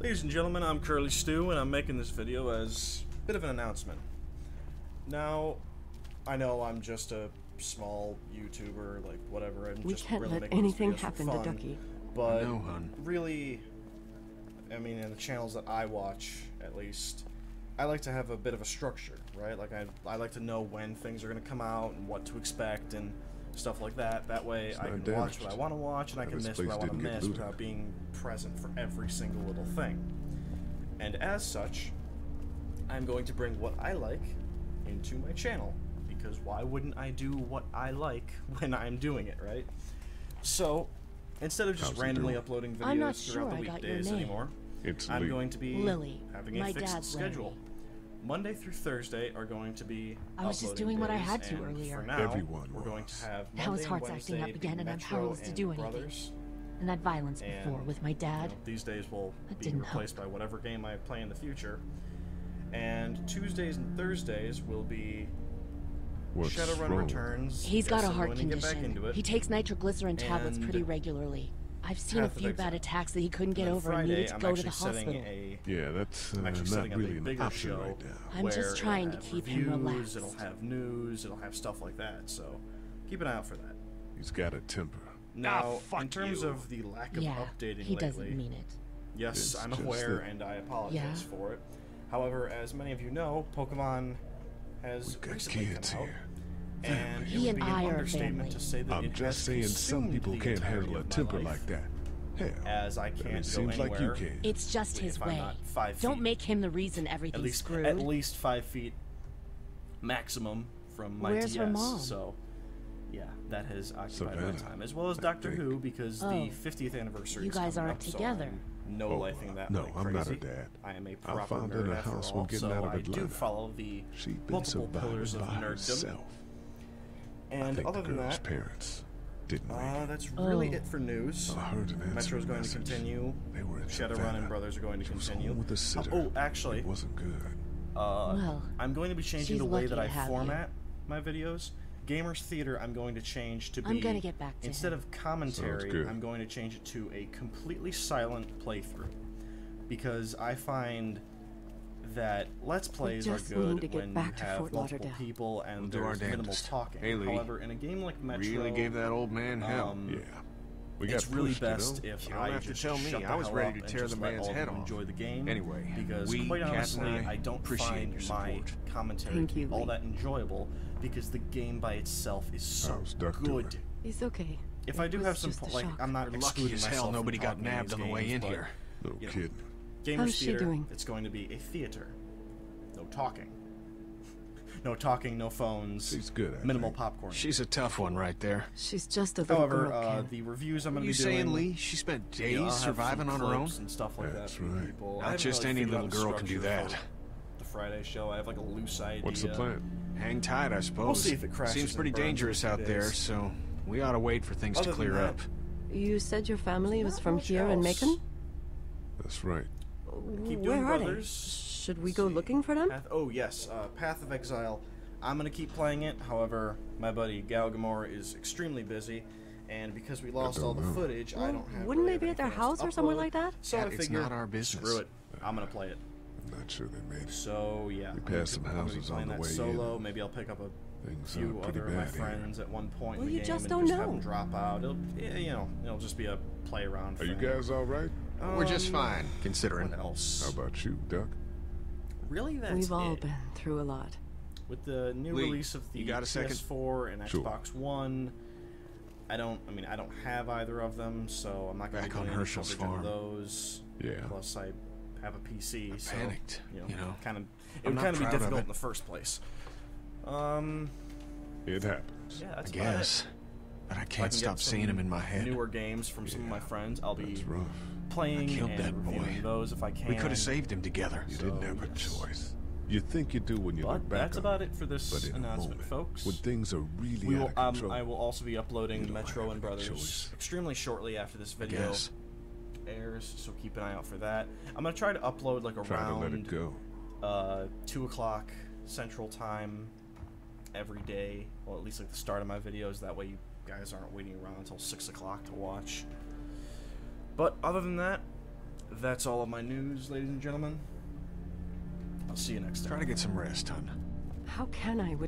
Ladies and gentlemen, I'm Curly Stew, and I'm making this video as a bit of an announcement. Now, I know I'm just a small YouTuber, like whatever, and We just can't really let making anything videos for happen to fun, Ducky. But know, hun. really, I mean, in the channels that I watch, at least, I like to have a bit of a structure, right? Like I, I like to know when things are going to come out and what to expect and stuff like that. That way, I not can watch what I want to watch and I can miss what I want to miss looted. without being present for every single little thing. And as such, I'm going to bring what I like into my channel because why wouldn't I do what I like when I'm doing it, right? So, instead of just How's randomly uploading videos I'm not throughout sure the I got weekdays anymore, It's I'm Lee. going to be Lily. having a My fixed dad's Larry. Schedule. Monday through Thursday are going to be. I was just doing what I had to and earlier. For now, Everyone we're going to was. have Now his and heart's acting up again and I'm powerless to do anything. Brothers, And that violence and, before with my you dad. know, these days will That be didn't help. replaced by whatever game I play in the future. And Tuesdays and Thursdays will be What's Shadowrun wrong? Returns. He's got a heart going get back condition. into it. He takes nitroglycerin tablets pretty regularly. I've seen a few bad attacks that he couldn't get And then over Friday, and needed to I'm go to actually the setting hospital. a Yeah, that's uh, I'm actually not setting up really a an bigger option show. right now. I'm just where trying it'll to have keep him reviews, relaxed. It'll have news. It'll have stuff like that. So keep an eye out for that. He's got a temper. Now, fuck in terms you. of the lack of yeah, updating he lately, doesn't mean it. yes, It's I'm just aware that- and I apologize Yeah. for it. However, as many of you know, Pokemon has We've got recently kids come out, here. And He and be an I are a understatement family. to say that I'm just saying some people can't handle a temper like that. Hell, As I can't it go seems like you can. It's just his I'm way. not five Don't make him the reason at everything's least screwed. at least five feet maximum from my Where's DS. her mom? So yeah, that has occupied Savannah, my time as well as Doctor. Who because Oh. the 50th anniversary. You is guys coming aren't up, so together. I'm no Oh, lifing that no, like I'm not her crazy. dad. I am a I proper found her nerd in a after house all, when getting so out of I do follow the She'd been multiple surviving pillars of by nerddom. herself. I And think other the than girl's that, parents didn't make uh, that's really Oh. it for news. I heard an Metro's answering going to continue. They were in Shadowrun Savannah. and Brothers are going to She continue. home with a sitter. Oh, actually, It wasn't good. uh, Well, I'm going to be changing the way that I have you. format my videos. Gamers Theater, I'm going to change to be. I'm gonna get back to Instead him. of commentary. I'm going to change it to a completely silent playthrough. Because I find that Let's Plays are just good need to get when back to you have Fort multiple Lauderdale. people and We'll there's minimal damnedest. talking. Hey, However, in a game like Metro, Really gave that old man hell. um, Yeah. We got it's really pushed, you best know? if You don't I have to just tell me. shut I was ready up to and tear just the let man's head off. enjoy the game. Anyway, because we, quite honestly, I I don't appreciate find your my commentary Thank you, all Lee. that enjoyable because the game by itself is so good. doing? He's okay. If I do have some just a po- like. I'm not We're lucky excluding as hell myself nobody got nabbed on the way in here. No you know, kidding. Gamers How's she Theater, doing? it's going to be a theater. No talking. No talking, no phones. She's good, I Minimal think. popcorn. She's a tough one right there. She's just a little However, girl, uh, the reviews I'm going to you be doing. You saying, Lee? She spent days I'll have some surviving on her own? and stuff like That's that for right. people. Not just really any little girl can do that. The Friday show. I have like a loose idea. What's the plan? Hang tight, I suppose. We'll see if it crashes Seems pretty dangerous out there, so we ought to wait for things Other to clear that, up. You said your family was from much here in. Macon? That's right. Keep Where are brothers. they? Should we go See. looking for them? Path, oh yes, uh, Path of Exile. I'm gonna keep playing it. However, my buddy Galgamore is extremely busy, and because we lost all the know. footage, I don't have. wouldn't really they be at their house or somewhere like that? So I Cat, it's not our business. Screw it. I'm gonna play it. I'm not sure they made it. So yeah, We I'm passed some keep- I'm gonna be houses on the that way in. Maybe I'll pick up a Things few other of my bad here. friends at one point Well, in the you game just and don't just have know. them drop out. It'll, yeah, you know, it'll just be a play around. For. Are you guys all right? We're just Um, fine, considering. What else? How about you, Duck? Really, that's We've all it. been through a lot. With the new Lee, release of the you got a? PS4 and Sure. Xbox One, I don't. I mean, I don't have either of them, so I'm not going to Back be on doing any Hershel's farm. those. Yeah. Plus, I have a PC, I so panicked, you know, you know. kind of. It I'm would kind of be proud of difficult in the first place. Um, It happens. yeah, that's I that's guess. But I can't can stop seeing them in my head. Newer games from some of my friends, I'll be That's rough. Playing I killed and that reviewing boy. those if I can. We could have saved him together. You So, didn't have a yes. choice. You think you do when you But look back that's on about it, it for this announcement, moment, folks. when things are really We out will. of Um, I will also be uploading Metro and Brothers choice. extremely shortly after this video airs, so keep an eye out for that. I'm gonna try to upload like try let it around go. uh, two o'clock Central Time every day. Well, at least like the start of my videos. That way, you guys aren't waiting around until six o'clock to watch. But other than that, that's all of my news, ladies and gentlemen. I'll see you next time. Try to get some rest, hun. How can I with those